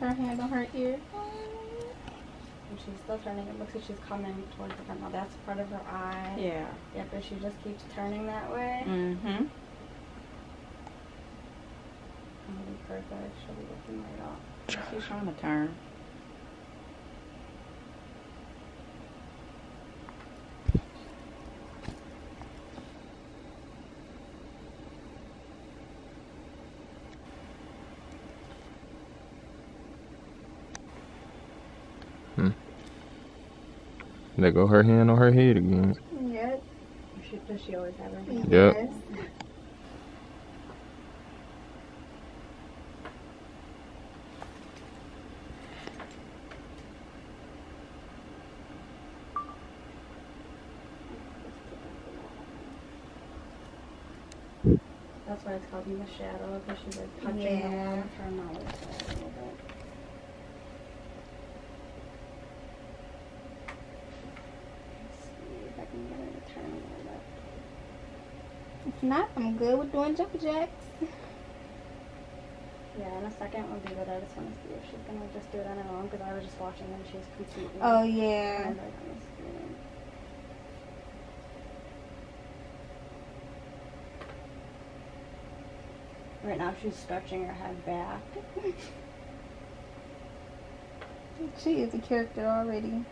her hand on her ear. And she's still turning. It looks like she's coming towards the front. Now that's part of her eye. Yeah. Yep, but she just keeps turning that way. Mm-hmm. Perfect. She'll be looking right off. She's trying to turn. There go her hand on her head again. Yep. She, does she always have her hand? Yep. Yes. That's why it's called in the shadow because she's like touching Yeah. the wall with her mouth a little bit. Let's see if I can get her to turn a little bit. If not, I'm good with doing jumper jacks. Yeah, in a second we'll do that. I just want to see if she's gonna just do it on her own because I was just watching and she's completely Oh kind yeah. of like on the screen. Right now she's stretching her head back. She is a character already.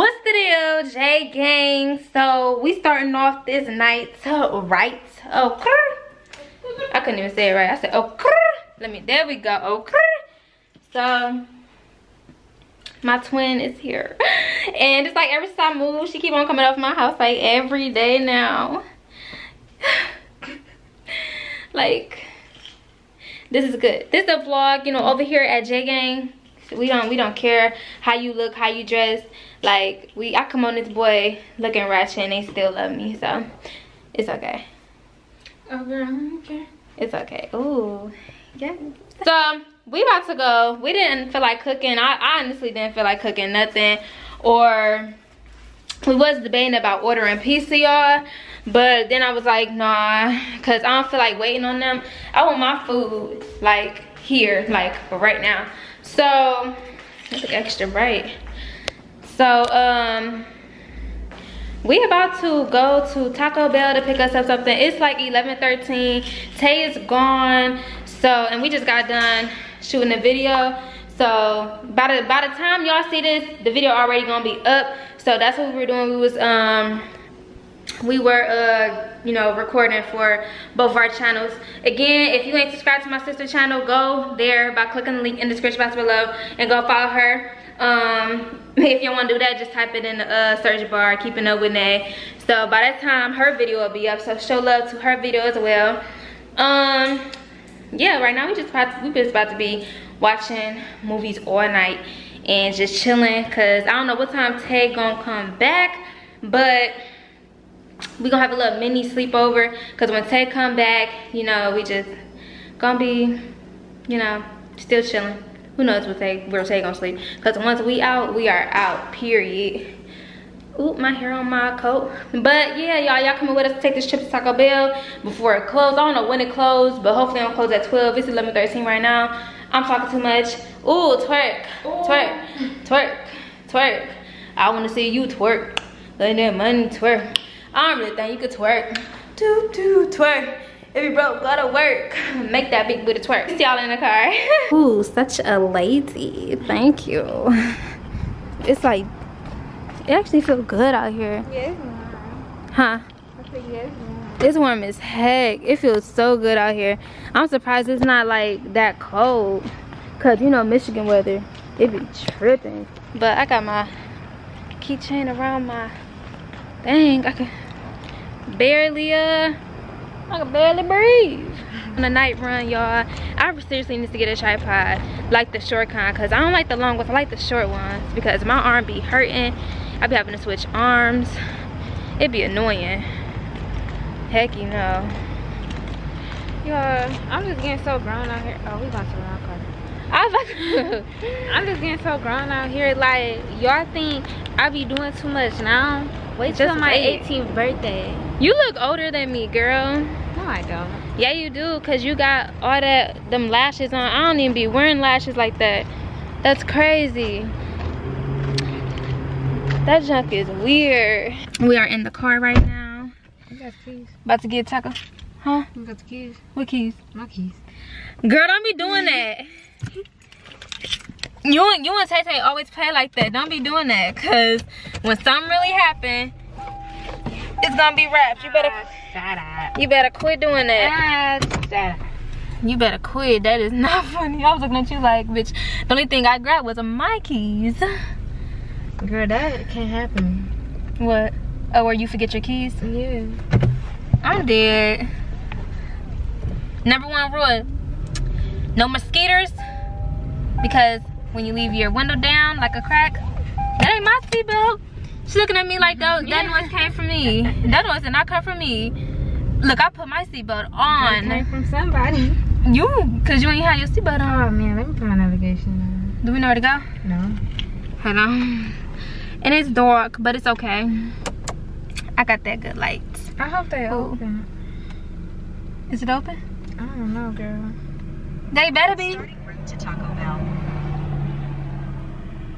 What's the deal, J Gang? So we starting off this night right. Okay. I couldn't even say it right. I said okay. Let me. There we go. Okay. So my twin is here, and it's like every time I move, she keep on coming up my house like every day now. like this is good. This is a vlog, you know, over here at J Gang. We don't we don't care how you look, how you dress. Like we I come on this boy looking ratchet and they still love me, so it's okay. Oh girl, okay. It's okay. Ooh. Yeah. So we about to go. We didn't feel like cooking. I, I honestly didn't feel like cooking nothing. Or we was debating about ordering pizza, y'all. But then I was like, nah, cause I don't feel like waiting on them. I want my food like here, like right now. So it look extra bright. So um we about to go to Taco Bell to pick us up something. It's like 11:13. Tay is gone. So and we just got done shooting the video. So by the by the time y'all see this, the video already gonna be up. So that's what we were doing. We was um we were uh you know recording for both our channels. Again if you ain't subscribed to my sister channel go there by clicking the link in the description box below and go follow her. Um if you want to do that just type it in the uh, search bar keeping up with Nay. So by that time her video will be up so show love to her video as well. Um yeah right now we just about to, we just about to be watching movies all night and just chilling because i don't know what time tay gonna come back but we gonna have a little mini sleepover because when tay come back you know we just gonna be you know still chilling who knows what tay where tay gonna sleep because once we out we are out period Oop, my hair on my coat. But yeah, y'all, y'all coming with us to take this trip to Taco Bell before it closed. I don't know when it closed, but hopefully it'll close at 12. It's 11:13 right now. I'm talking too much. Ooh, twerk, twerk, twerk, twerk. I want to see you twerk. Let that money twerk. I don't really think you could twerk. Do do twerk. If you broke, gotta work. Make that big booty twerk. See y'all in the car. Ooh, such a lady. Thank you. It's like it actually feels good out here. Yes, Huh? I said yes. It's warm as heck. It feels so good out here. I'm surprised it's not like that cold. Cause you know Michigan weather, it be tripping. But I got my keychain around my thing. I can barely uh I can barely breathe. On a night run, y'all, I seriously need to get a tripod, like the short kind, cause I don't like the long ones. I like the short ones because my arm be hurting. I be having to switch arms. It'd be annoying. Heck you know. Yeah, I'm just getting so grown out here. Oh, we about to run car. I was like, I'm just getting so grown out here. Like, y'all think I be doing too much now? Wait till Just my wait. 18th birthday. You look older than me, girl. No, I don't. Yeah, you do, cause you got all that them lashes on. I don't even be wearing lashes like that. That's crazy. That junk is weird. We are in the car right now. You got keys. About to get taco. Huh? You got the keys. What keys? My keys. Girl, don't be doing that. You and you and Tay Tay always play like that. Don't be doing that, cause when something really happen, it's gonna be wrapped. You better Shut up. you better quit doing that. Shut up. You better quit. That is not funny. I was looking at you like, bitch. The only thing I grabbed was my keys. Girl, that can't happen. What? Oh, where you forget your keys? Yeah. I'm dead. Number one rule: no mosquitoes, because when you leave your window down like a crack, that ain't my seatbelt. She's looking at me like oh, that, that noise came from me. That noise did not come from me. Look, I put my seatbelt It on. came from somebody. You, cause you ain't had your seatbelt on. Oh man, let me put my navigation on. Do we know where to go? No. Hold on. And it's dark, but it's okay. I got that good light. I hope they Ooh. open. Is it open? I don't know, girl. They better be. Starting route to Taco Bell.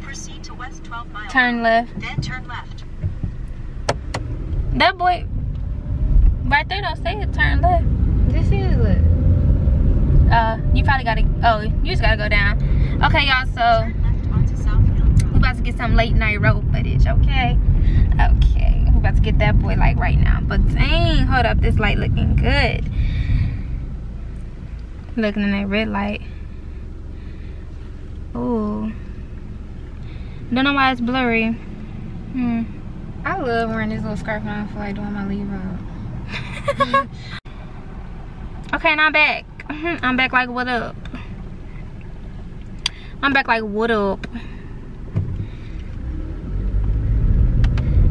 Proceed to West 12 Mile. Turn left. Then turn left. That boy right there don't say it turn left. This is it. Uh you probably gotta oh, you just gotta go down. Okay y'all, so Turn left onto Southfield we Road. about to get some late night road footage, okay? Okay. We about to get that boy like right now. But dang, hold up, this light looking good. Looking in that red light. Ooh. Don't know why it's blurry. Hmm. I love wearing this little scarf when I feel like doing my leave out. okay, now I'm back. I'm back like what up? I'm back like what up?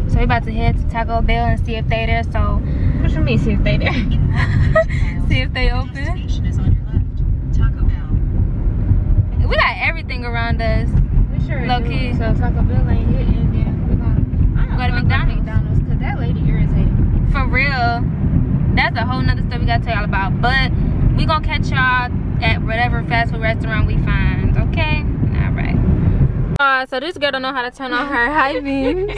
So we about to head to Taco Bell and see if they there. So What you mean, see if they there? see if they open. destination is on your left. Taco Bell. We got everything around us. Sure Low key. So Taco Bell ain't hitting, then we gonna. Go to McDonald's. McDonald's, cause that lady. For real. That's a whole nother story we gotta tell y'all about. But we gonna catch y'all at whatever fast food restaurant we find. Okay? Alright. Uh, so this girl don't know how to turn on her high beams.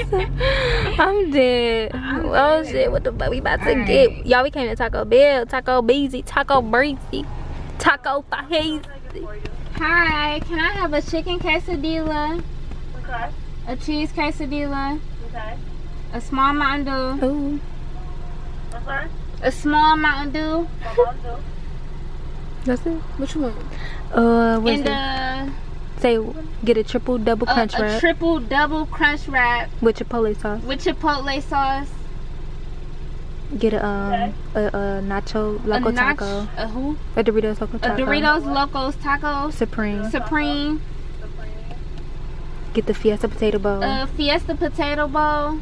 I'm dead. I'm oh dead. shit, what the fuck we about to Alright. get? Y'all, we came to Taco Bell, Taco Beezy, Taco Breezy, Taco Fajizi. Hi, can I have a chicken quesadilla? Okay. A cheese quesadilla? Okay. A small Mountain Dew? Ooh. I'm. A small Mountain Dew? That's it. Which one? Uh, what's And it? uh, Say, get a triple double a, crunch a wrap triple double crunch wrap with Chipotle sauce. with chipotle sauce. Get a um a, a nacho loco a nach- taco, A who? a Doritos loco A taco, Doritos Locos Taco Supreme. Supreme. Get the Fiesta potato bowl. A Fiesta Potato Bowl.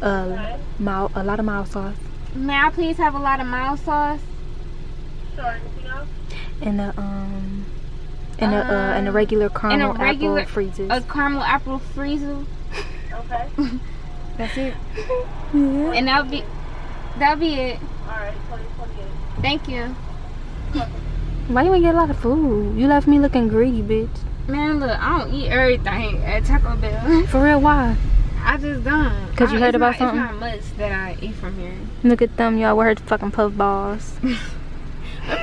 Uh, mild, a lot of mild sauce, May I please have a lot of mild sauce? Sure. Anything else? and a um and a uh, and a regular caramel regular- apple freezes. A caramel apple freezer. Okay. That's it. Yeah. And that'll be that'll be it. All right. Thank you. Why you ain't get a lot of food? You left me looking greedy, bitch. Man, look, I don't eat everything at Taco Bell. For real, why? I just don't. 'Cause you I- heard about not, something? It's not much that I eat from here. Look at them, y'all. Wear her fucking puff balls. Maybe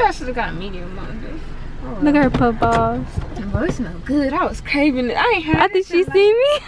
I should have got a medium one. Oh, Look at her puff balls. But it smelled good. I was craving it. I ain't had I it think she since, see me.